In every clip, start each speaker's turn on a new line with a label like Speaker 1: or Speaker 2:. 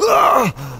Speaker 1: Ah!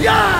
Speaker 1: Yeah!